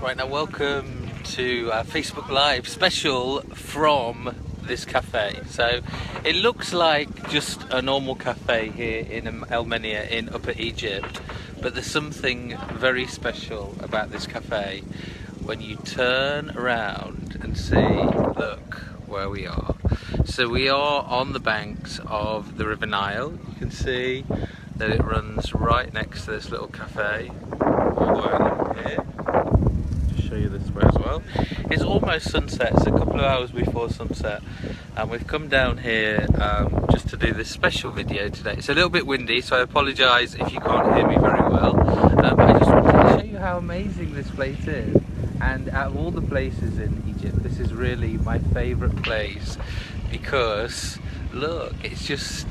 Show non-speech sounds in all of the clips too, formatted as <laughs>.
Right now, welcome to uh, Facebook Live special from this cafe. So it looks like just a normal cafe here in El Menia in Upper Egypt, but there's something very special about this cafe when you turn around and see, look where we are. So we are on the banks of the River Nile. You can see that it runs right next to this little cafe all the way here you this way as well. It's almost sunset, it's a couple of hours before sunset and we've come down here um, just to do this special video today. It's a little bit windy so I apologise if you can't hear me very well um, I just wanted to show you how amazing this place is and out of all the places in Egypt this is really my favourite place because look it's just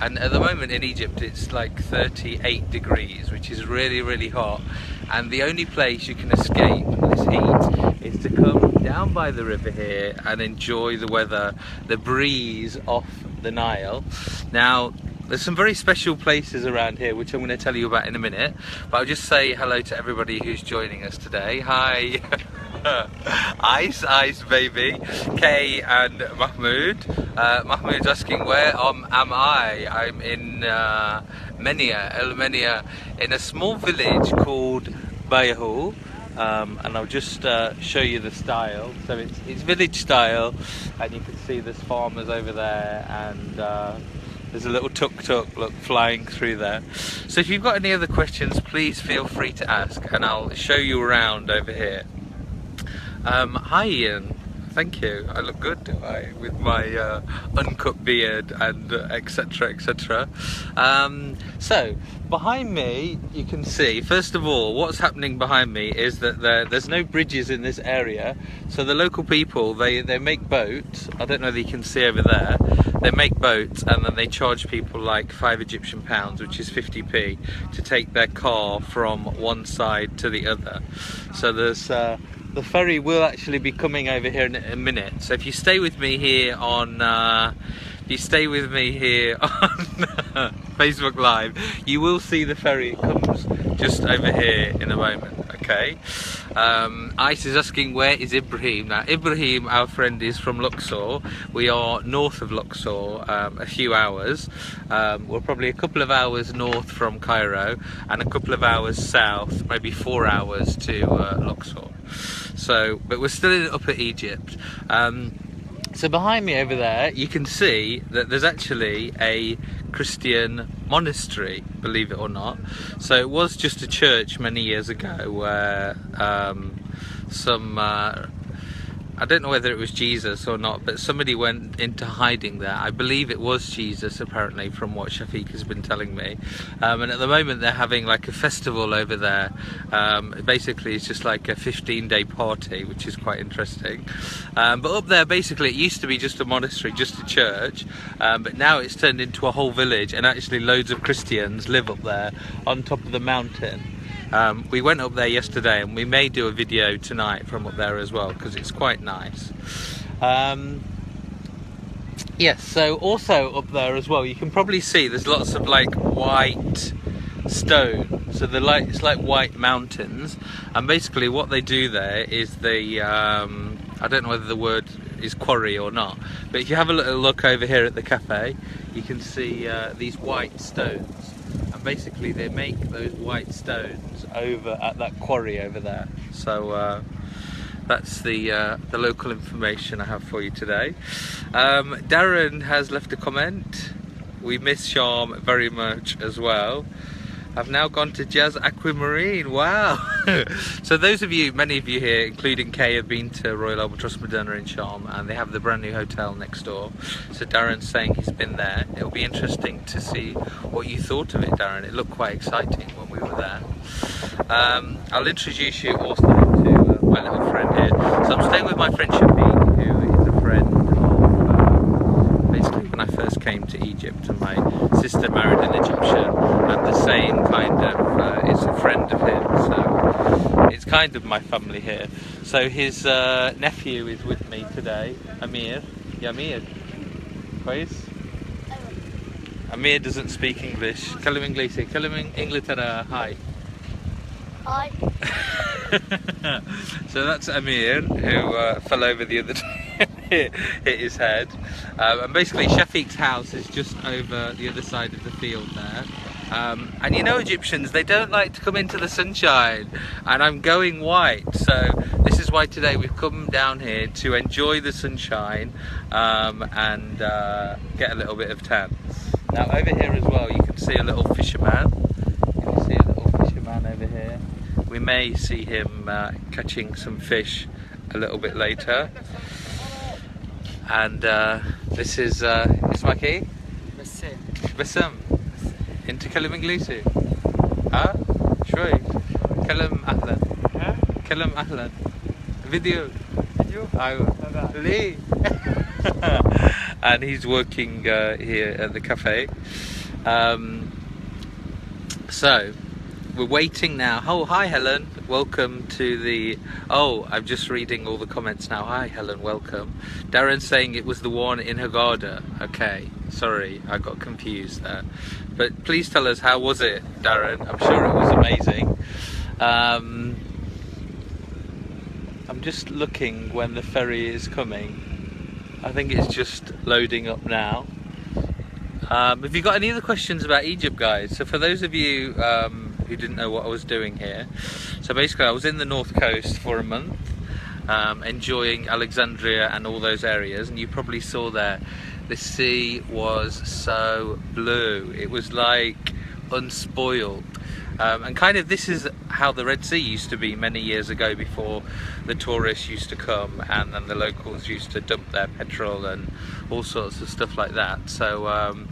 and at the moment in Egypt it's like 38 degrees which is really really hot and the only place you can escape this heat is to come down by the river here and enjoy the weather the breeze off the Nile now there's some very special places around here which I'm going to tell you about in a minute but I'll just say hello to everybody who's joining us today hi <laughs> ice, ice baby. Kay and Mahmoud. Uh, Mahmoud's asking where um, am I? I'm in uh, Menia, El Menia, in a small village called Bayahu. Um, and I'll just uh, show you the style. So it's, it's village style, and you can see there's farmers over there, and uh, there's a little tuk-tuk look flying through there. So if you've got any other questions, please feel free to ask, and I'll show you around over here. Um, hi Ian, thank you. I look good, do I? With my uh, uncut beard and etc. Uh, etc. Um, so behind me, you can see. First of all, what's happening behind me is that there, there's no bridges in this area. So the local people they they make boats. I don't know if you can see over there. They make boats and then they charge people like five Egyptian pounds, which is 50p, to take their car from one side to the other. So there's uh, the ferry will actually be coming over here in a minute. So if you stay with me here on, uh, if you stay with me here <laughs> on Facebook Live, you will see the ferry. It comes just over here in a moment. Okay. Um, Ice is asking where is Ibrahim now. Ibrahim, our friend, is from Luxor. We are north of Luxor, um, a few hours. Um, we're probably a couple of hours north from Cairo, and a couple of hours south, maybe four hours to uh, Luxor. So, but we're still in Upper Egypt. Um, so behind me over there, you can see that there's actually a Christian monastery, believe it or not. So it was just a church many years ago where um, some uh, I don't know whether it was Jesus or not, but somebody went into hiding there. I believe it was Jesus, apparently, from what Shafiq has been telling me. Um, and at the moment, they're having like a festival over there. Um, basically, it's just like a 15 day party, which is quite interesting. Um, but up there, basically, it used to be just a monastery, just a church, um, but now it's turned into a whole village, and actually, loads of Christians live up there on top of the mountain. Um, we went up there yesterday and we may do a video tonight from up there as well because it's quite nice. Um, yes, so also up there as well, you can probably see there's lots of like white stone. So the like it's like white mountains, and basically what they do there is they um, I don't know whether the word is quarry or not, but if you have a little look over here at the cafe, you can see uh, these white stones basically they make those white stones over at that quarry over there. So uh, that's the uh, the local information I have for you today. Um, Darren has left a comment. We miss Sharm very much as well. I've now gone to Jazz Aquamarine. Wow! <laughs> so those of you, many of you here, including Kay, have been to Royal Albatross Moderna in Sharm, and they have the brand new hotel next door. So Darren's saying he's been there. It'll be interesting to see what you thought of it, Darren. It looked quite exciting when we were there. Um, I'll introduce you also to uh, my little friend here. So I'm staying with my friend Shafiq, who is a friend when I first came to Egypt and my sister married an Egyptian and the same kind of uh, is a friend of him. So it's kind of my family here. So his uh, nephew is with me today Amir. Yamir please. Amir doesn't speak English. Kalim English Kalim Inglaterra uh, hi. Hi. <laughs> So that's Amir who uh, fell over the other <laughs> day hit, his head. Um, and basically, Shafiq's house is just over the other side of the field there. Um, and you know Egyptians, they don't like to come into the sunshine and I'm going white. So this is why today we've come down here to enjoy the sunshine um, and uh, get a little bit of tan. Now over here as well you can see a little fisherman. You can see a little fisherman over here. We may see him uh, catching some fish a little bit later And uh, this is uh, Ismaki? بسام بسم انت تكلم انجليزي ها شوي كلم اهلا ها كلم اهلا فيديو فيديو ايوه هذا Lee. <laughs> and he's working uh, here at the cafe. Um, so we're waiting now. Oh, hi Helen. Welcome to the. Oh, I'm just reading all the comments now. Hi Helen, welcome. Darren's saying it was the one in Hurghada. Okay, sorry, I got confused there. But please tell us how was it, Darren? I'm sure it was amazing. Um, I'm just looking when the ferry is coming. I think it's just loading up now. Um, have you got any other questions about Egypt, guys? So, for those of you um, who didn't know what I was doing here, so basically, I was in the north coast for a month, um, enjoying Alexandria and all those areas, and you probably saw there the sea was so blue. It was like unspoiled. Um, and kind of this is how the Red Sea used to be many years ago before the tourists used to come and then the locals used to dump their petrol and all sorts of stuff like that. So um,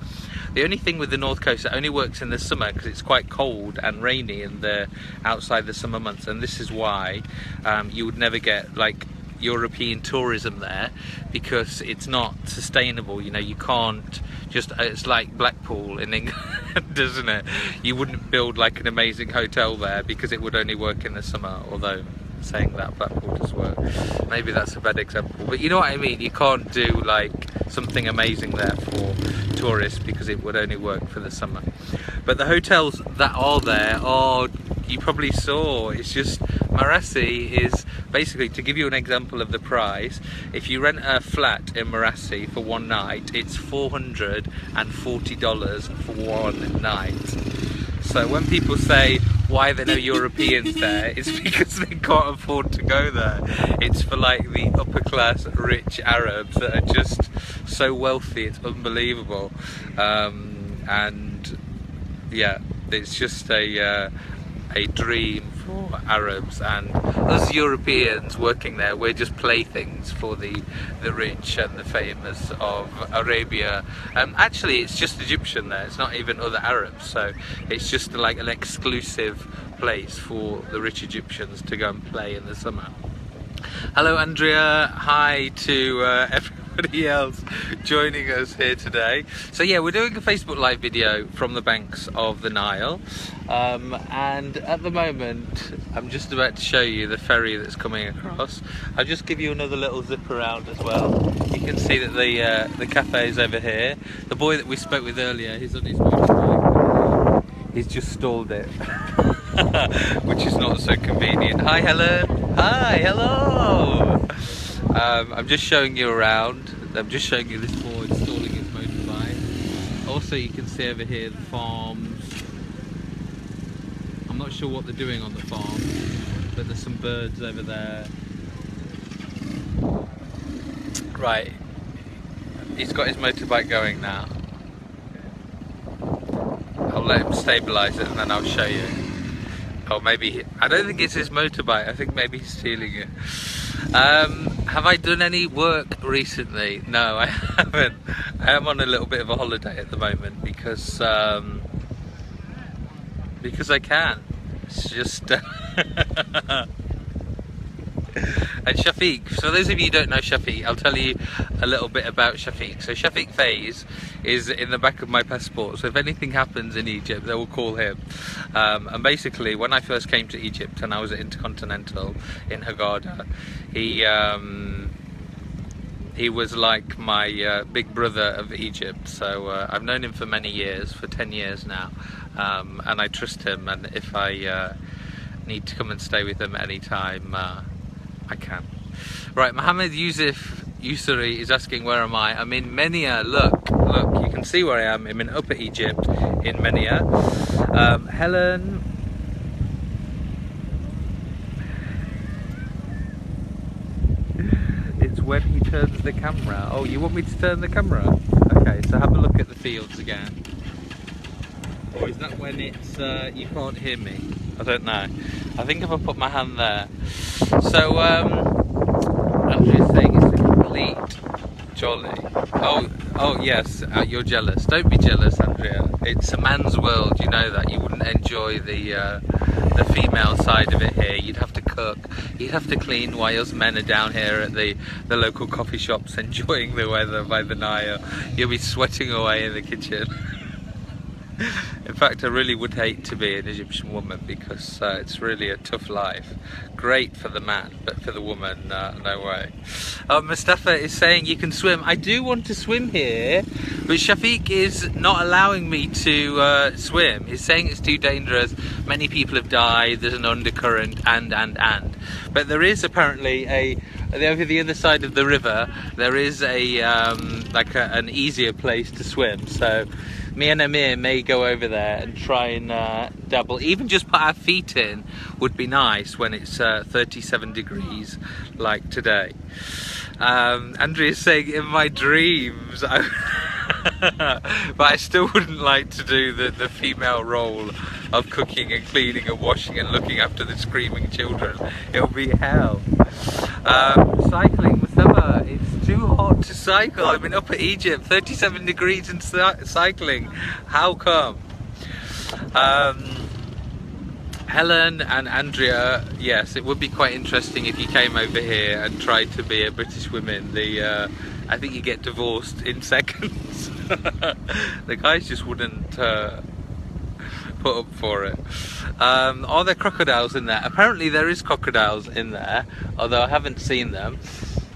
the only thing with the North Coast, it only works in the summer because it's quite cold and rainy in the outside the summer months, and this is why um, you would never get like European tourism there because it's not sustainable. You know, you can't just. It's like Blackpool in England, <laughs> isn't it? You wouldn't build like an amazing hotel there because it would only work in the summer. Although saying that Blackpool does work, maybe that's a bad example. But you know what I mean. You can't do like something amazing there for tourists because it would only work for the summer. But the hotels that are there are you probably saw it's just Marassi is basically to give you an example of the price if you rent a flat in Marassi for one night it's $440 for one night so when people say why there are no <laughs> Europeans there it's <laughs> because they can't afford to go there. It's for like the upper class rich Arabs that are just so wealthy it's unbelievable. Um, and yeah it's just a uh, a dream for Arabs and us Europeans working there we're just playthings for the the rich and the famous of Arabia. Um, actually it's just Egyptian there it's not even other Arabs so it's just like an exclusive place for the rich Egyptians to go and play in the summer. Hello Andrea. Hi to uh, everybody else joining us here today. So yeah we're doing a Facebook live video from the banks of the Nile. Um, and at the moment I'm just about to show you the ferry that's coming across. I'll just give you another little zip around as well. You can see that the uh, the cafe is over here. The boy that we spoke with earlier he's on his motorbike. He's just stalled it <laughs> which is not so convenient. Hi Helen. Hi hello um, I'm just showing you around I'm just showing you this boy installing his motorbike also you can see over here the farms I'm not sure what they're doing on the farm, but there's some birds over there. Right, he's got his motorbike going now. I'll let him stabilise it and then I'll show you. Oh, maybe, he, I don't think it's his motorbike, I think maybe he's stealing it. Um, have I done any work recently? No, I <laughs> haven't. I am on a little bit of a holiday at the moment because um, because I can. It's just. <laughs> <laughs> And Shafiq, so those of you who don't know Shafiq, I'll tell you a little bit about Shafiq. So Shafiq Faiz is in the back of my passport. So if anything happens in Egypt, they will call him. Um, and basically, when I first came to Egypt and I was at Intercontinental in Hurghada, he. Um, he was like my uh, big brother of Egypt. So uh, I've known him for many years, for 10 years now, um, and I trust him. And if I uh, need to come and stay with them anytime uh, I can. Right, Mohammed Yusuf Usuri is asking where am I? I'm in Menia. Look, look, you can see where I am. I'm in Upper Egypt in Menia. Um, Helen. It's when he turns the camera. Oh, you want me to turn the camera? Okay, so have a look at the fields again. Or is that when it's uh, you can't hear me? I don't know. I think if I put my hand there. So um, Andrew's saying it's a complete jolly. Oh, oh yes, uh, you're jealous. Don't be jealous, Andrea. It's a man's world. You know that. You wouldn't enjoy the uh, the female side of it here. You'd have to cook. You'd have to clean while us men are down here at the the local coffee shops <laughs> enjoying the weather by the Nile. You'll be sweating away in the kitchen. <laughs> <laughs> In fact, I really would hate to be an Egyptian woman because uh, it's really a tough life. Great for the man, but for the woman, uh, no way. Uh, Mustafa is saying you can swim. I do want to swim here, but Shafiq is not allowing me to uh, swim. He's saying it's too dangerous. Many people have died. There's an undercurrent, and and and. But there is apparently a over the other side of the river. There is a um, like a, an easier place to swim. So me and Amir may go over there and try and uh, double. Even just put our feet in would be nice when it's uh, 37 degrees like today. Um, Andrea's saying in my dreams, <laughs> but I still wouldn't like to do the, the female role of cooking and cleaning and washing and looking after the screaming children. It'll be hell. Um, cycling, to cycle. I'm in Upper Egypt, 37 degrees and cycling. How come? Um, Helen and Andrea, yes, it would be quite interesting if you came over here and tried to be a British woman. The uh, I think you get divorced in <laughs> seconds. the guys just wouldn't uh, put up for it. Um, are there crocodiles in there? Apparently there is crocodiles in there, although I haven't seen them.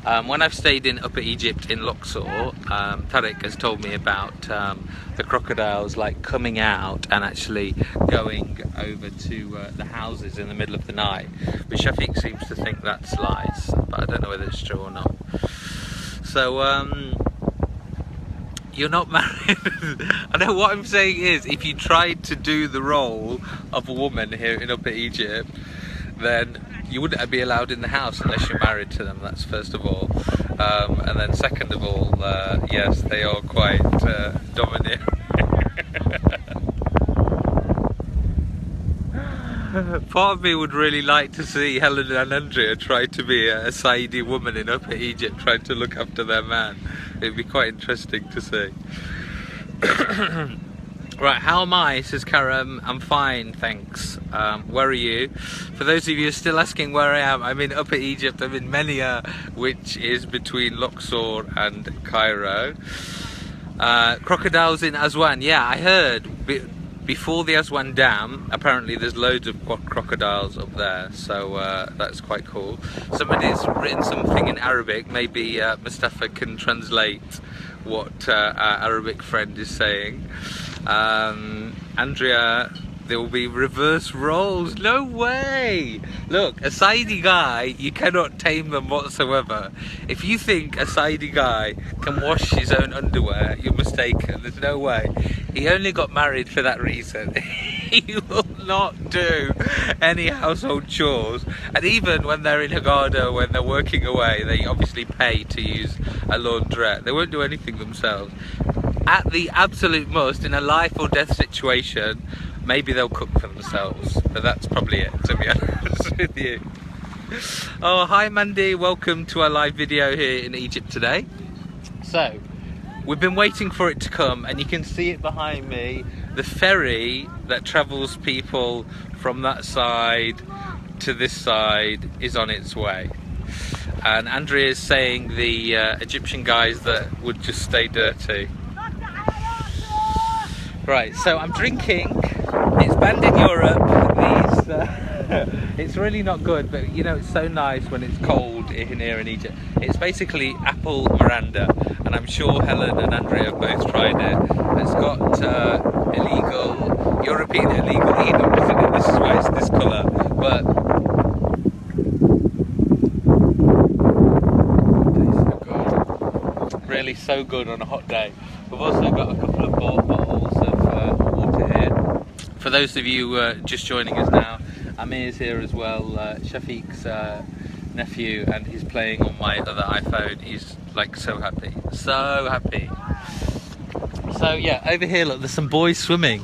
Um, when I've stayed in Upper Egypt in Luxor, um, Tariq has told me about um, the crocodiles like coming out and actually going over to uh, the houses in the middle of the night. But Shafiq seems to think that's lies, but I don't know whether it's true or not. So, um, you're not <laughs> married. I know what I'm saying is, if you tried to do the role of a woman here in Upper Egypt, then you wouldn't be allowed in the house unless you're married to them. That's first of all, um, and then second of all, uh, yes, they are quite uh, domineering. <laughs> Part of me would really like to see Helen and Andrea try to be a, a Saidi woman in Upper Egypt trying to look after their man. It'd be quite interesting to see. <coughs> right, how am I? Says Karam. I'm fine, thanks. Um, where are you? For those of you still asking where I am, I'm in Upper Egypt. I'm in Menia, which is between Luxor and Cairo. Uh, crocodiles in Aswan. Yeah, I heard before the Aswan Dam, apparently there's loads of crocodiles up there, so uh, that's quite cool. Somebody's written something in Arabic, maybe uh, Mustafa can translate what uh, our Arabic friend is saying. Um, Andrea there will be reverse roles. No way! Look, a Saidi guy, you cannot tame them whatsoever. If you think a Saidi guy can wash his own underwear, you're mistaken. There's no way. He only got married for that reason. <laughs> he will not do any household chores. And even when they're in Hurghada, when they're working away, they obviously pay to use a laundrette. They won't do anything themselves. At the absolute most, in a life or death situation, maybe they'll cook for themselves, but that's probably it, to be <laughs> honest with you. Oh, hi Mandy, welcome to our live video here in Egypt today. So, we've been waiting for it to come, and you can see it behind me. The ferry that travels people from that side to this side is on its way. And Andrea is saying the uh, Egyptian guys that would just stay dirty. Right, so I'm drinking it's banned in Europe. These, uh, <laughs> it's really not good, but you know, it's so nice when it's cold in here in Egypt. It's basically apple Mirinda, and I'm sure Helen and Andrea have both tried it. It's got uh, illegal, European illegal enum, isn't it? This is why it's this colour. But but really so good on a hot day. We've also got a couple of bottles of uh, water here. For those of you uh, just joining us now, Amir's here as well, uh, Shafiq's uh, nephew, and he's playing on my other iPhone. He's like so happy, so happy. So yeah, over here look, there's some boys swimming.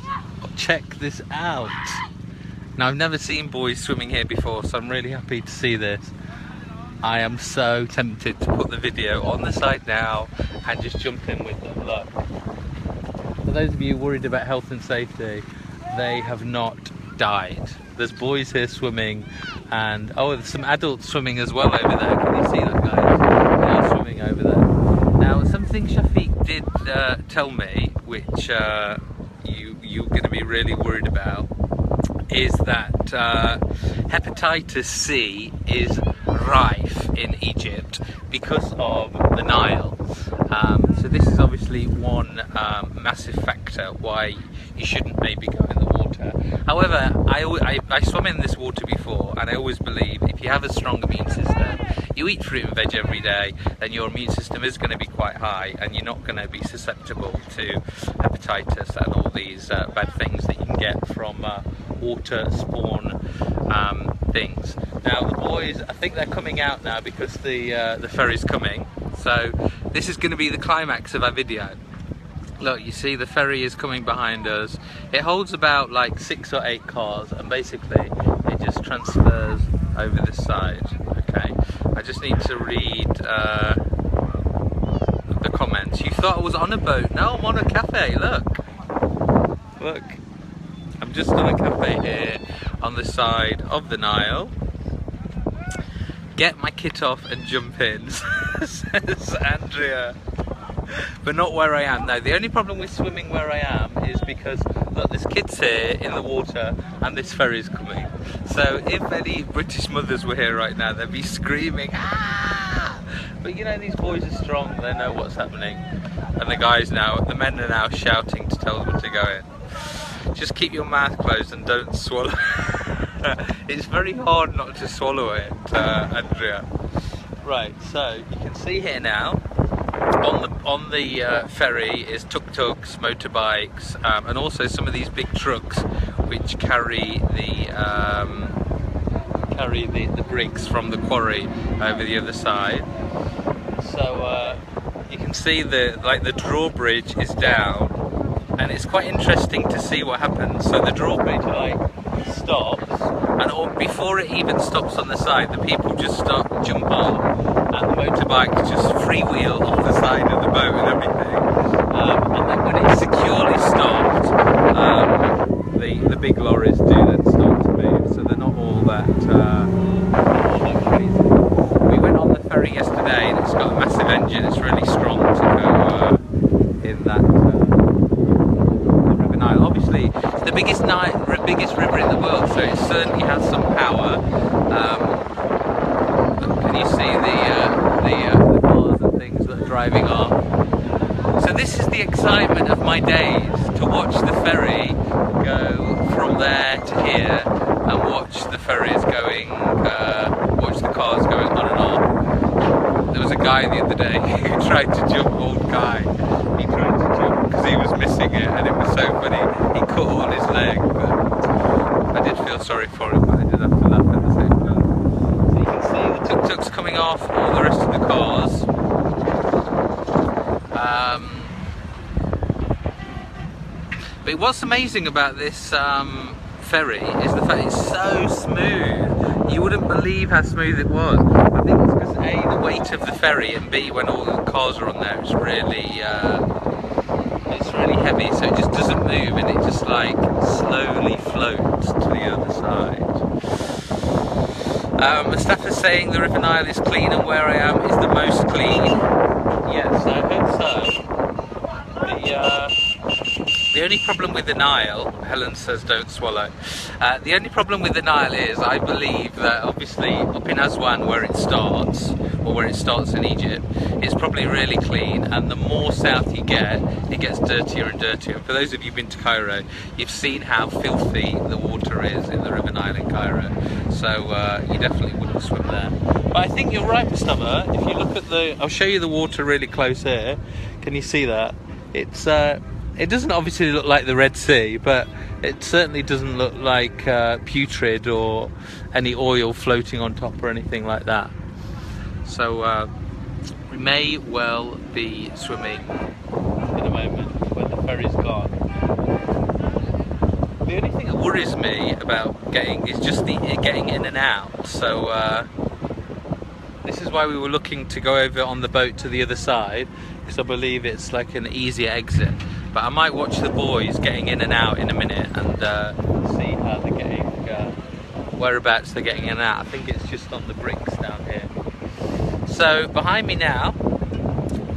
Check this out. Now I've never seen boys swimming here before, so I'm really happy to see this. I am so tempted to put the video on the side now and just jump in with them. Look. For those of you worried about health and safety, they have not died. There's boys here swimming and oh there's some adults swimming as well over there. Can you see that guys? They are swimming over there. Now something Shafiq did uh, tell me which uh, you, you're going to be really worried about is that uh, hepatitis C is rife in Egypt because of the Nile. Um, so this is obviously one um, massive factor why you shouldn't maybe go in the water. However, I, I, I swam in this water before and I always believe if you have a strong immune system, you eat fruit and veg every day, then your immune system is going to be quite high and you're not going to be susceptible to hepatitis and all these uh, bad things that you can get from uh, water spawn um, things. Now the boys, I think they're coming out now because the uh, the ferry's coming. So this is going to be the climax of our video. Look, you see the ferry is coming behind us. It holds about like six or eight cars and basically it just transfers over this side. Okay, I just need to read uh, the comments. You thought I was on a boat. No, I'm on a cafe. Look. Look. I'm just on a cafe here on the side of the Nile. Get my kit off and jump in, <laughs> says Andrea. But not where I am. Now, the only problem with swimming where I am is because, look, there's kids here in the water and this ferry's coming. So if any British mothers were here right now, they'd be screaming, ah! But you know, these boys are strong, they know what's happening. And the guys now, the men are now shouting to tell them to go in just keep your mouth closed and don't swallow. <laughs> <laughs> it's very hard not to swallow it, uh, Andrea. Right, so you can see here now on the on the uh, ferry is tuk-tuks, motorbikes, um, and also some of these big trucks which carry the um, carry the, the bricks from the quarry over the other side. So uh, you can see the like the drawbridge is down and it's quite interesting to see what happens. So the drawbridge like stops, and before it even stops on the side, the people just start jump on, and the motorbikes just freewheel off the side of the boat and everything. Um, and then when it's securely stopped, um, the the big lorries do then start to move. So they're not all that. Uh, crazy. We went on the ferry yesterday, and it's got a massive engine. It's really strong to go uh, in that. Uh, obviously it's the biggest night, biggest river in the world, so it certainly has some power. Um, can you see the uh, the, uh, the cars and things that are driving on? So this is the excitement of my days to watch the ferry go from there to here and watch the ferries going, uh, watch the cars going on and on. There was a guy the other day <laughs> who tried to jump, old guy. He tried to jump because he was missing it, and it was so funny he cut on his leg, did feel sorry for him, but I did have to laugh at the same time. So you can see the tuk-tuks coming off, all the rest of the cars. Um, but what's amazing about this um, ferry is the fact it's so smooth. You wouldn't believe how smooth it was. I think it's because A, the weight of the ferry, and B, when all the cars are on there, it's really uh, really heavy, so it just doesn't move and it just like slowly floats to the other side. Um, Mustafa's saying the River Nile is clean and where I am is the most clean. Yes, I hope so. The, uh, The only problem with the Nile, Helen says don't swallow. Uh, the only problem with the Nile is I believe that obviously up in Aswan where it starts, or where it starts in Egypt, it's probably really clean and the more south you get, it gets dirtier and dirtier. And for those of you who've been to Cairo, you've seen how filthy the water is in the River Nile in Cairo. So uh, you definitely wouldn't swim there. But I think you're right, Mustafa. If you look at the, I'll show you the water really close here. Can you see that? It's uh, it doesn't obviously look like the Red Sea, but it certainly doesn't look like uh, putrid or any oil floating on top or anything like that. So uh, we may well be swimming in a moment when the ferry's gone. The only thing that worries me about getting is just the getting in and out. So uh, this is why we were looking to go over on the boat to the other side because I believe it's like an easier exit. But I might watch the boys getting in and out in a minute and uh, see how they're getting, uh, whereabouts they're getting in and out. I think it's just on the bricks down. So behind me now,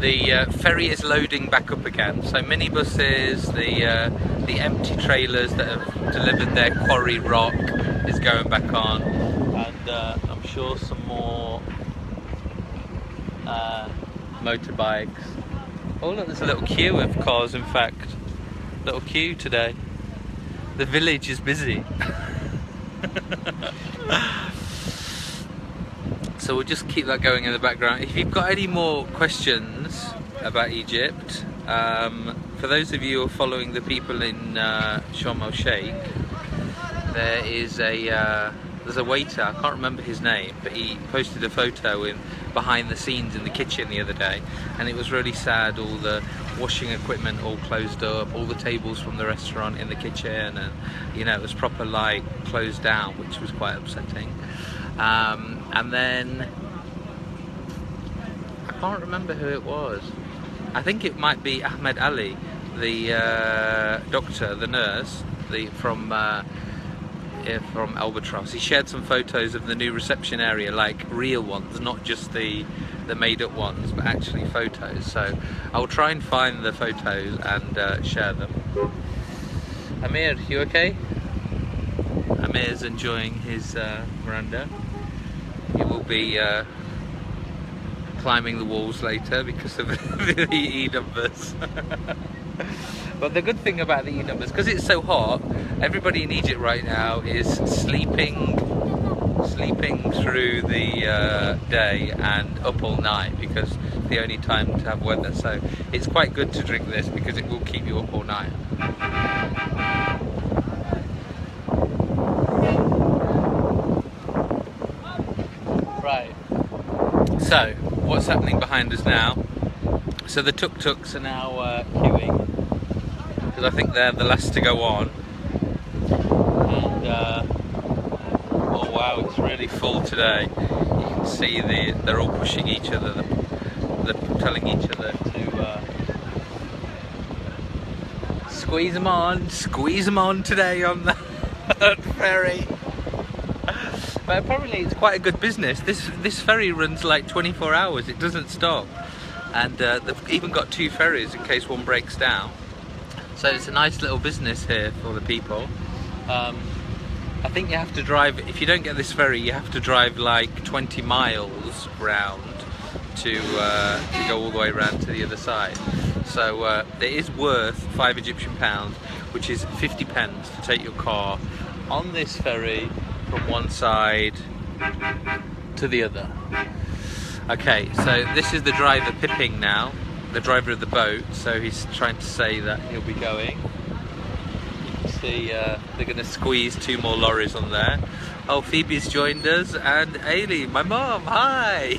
the uh, ferry is loading back up again. So minibuses, the uh, the empty trailers that have delivered their quarry rock is going back on, and uh, I'm sure some more uh, motorbikes Oh look, there's a little queue of cars in fact. Little queue today. The village is busy. <laughs> so we'll just keep that going in the background. If you've got any more questions about Egypt, um, for those of you who are following the people in uh, Sharm el Sheikh, there is a uh, there's a waiter, I can't remember his name, but he posted a photo in behind the scenes in the kitchen the other day and it was really sad, all the washing equipment all closed up, all the tables from the restaurant in the kitchen and you know it was proper like closed down which was quite upsetting. Um, and then I can't remember who it was. I think it might be Ahmed Ali, the uh, doctor, the nurse, the from uh, from Albatross. He shared some photos of the new reception area, like real ones, not just the the made-up ones, but actually photos. So I'll try and find the photos and uh, share them. Amir, you okay? Amir's enjoying his uh, veranda. He will be uh, climbing the walls later because of <laughs> the E numbers. <laughs> But the good thing about the E numbers, because it's so hot, everybody in Egypt right now is sleeping sleeping through the uh, day and up all night because the only time to have weather. So it's quite good to drink this because it will keep you up all night. Right. So what's happening behind us now? So the tuk-tuks are now uh, queuing because I think they're the last to go on. And uh, oh wow, it's really full today. You can see the they're all pushing each other. They're, they're telling each other to uh, squeeze them on, squeeze them on today on the <laughs> ferry. But apparently it's quite a good business. This this ferry runs like 24 hours. It doesn't stop, and uh, they've even got two ferries in case one breaks down. So it's a nice little business here for the people. Um, I think you have to drive, if you don't get this ferry, you have to drive like 20 miles round to, uh, to go all the way around to the other side. So uh, it is worth five Egyptian pounds, which is 50 pence to take your car on this ferry from one side to the other. Okay, so this is the driver pipping now the driver of the boat, so he's trying to say that he'll be going. See uh, they're going to squeeze two more lorries on there. Oh, Phoebe's joined us, and Ailey, my mom, hi!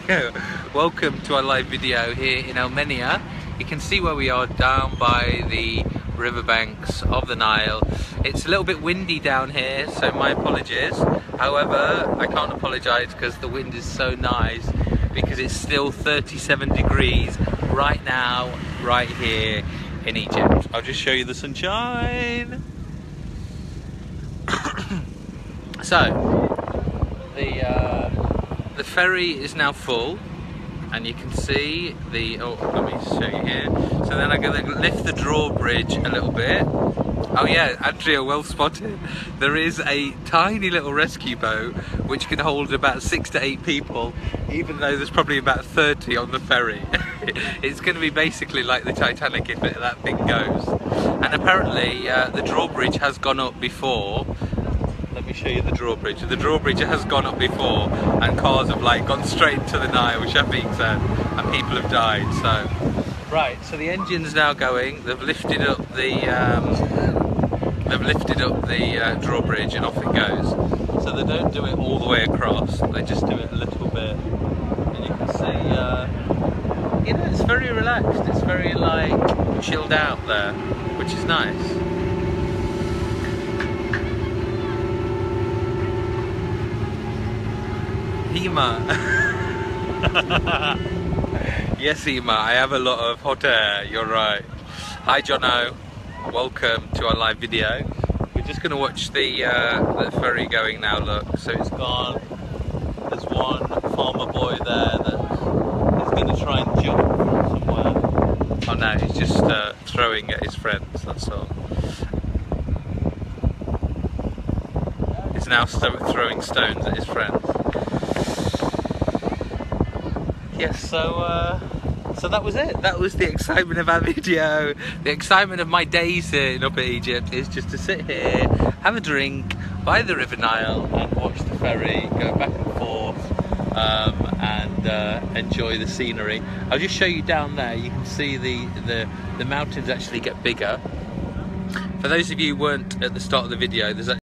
<laughs> Welcome to our live video here in Elmenia. You can see where we are down by the riverbanks of the Nile. It's a little bit windy down here, so my apologies. However, I can't apologise because the wind is so nice because it's still 37 degrees right now, right here in Egypt. I'll just show you the sunshine. <coughs> so, the, uh, the ferry is now full and you can see the, oh, let me show you here. So then I'm to lift the drawbridge a little bit. Oh yeah, Andrea, well spotted. There is a tiny little rescue boat which can hold about six to eight people, even though there's probably about 30 on the ferry. <laughs> it's going to be basically like the Titanic if that thing goes. And apparently uh, the drawbridge has gone up before me show you the drawbridge. The drawbridge has gone up before and cars have like gone straight into the Nile, Shafiq said, and people have died, so. Right, so the engine's now going, they've lifted up the, um, they've lifted up the uh, drawbridge and off it goes. So they don't do it all the way across, they just do it a little bit. And you can see, uh, you know, it's very relaxed, it's very like chilled out there, which is nice. Ema. <laughs> yes, Ema, I have a lot of hot air, you're right. Hi, Jono. Welcome to our live video. We're just going to watch the, uh, the ferry going now, look. So it's gone. There's one farmer boy there that is going to try and jump from somewhere. Oh no, he's just uh, throwing at his friends, that's all. He's now throwing stones at his friends. Yes, so uh, so that was it. That was the excitement of our <laughs> video. The excitement of my days here in Upper Egypt is just to sit here, have a drink by the River Nile and watch the ferry go back and forth um, and uh, enjoy the scenery. I'll just show you down there. You can see the, the, the mountains actually get bigger. For those of you who weren't at the start of the video, there's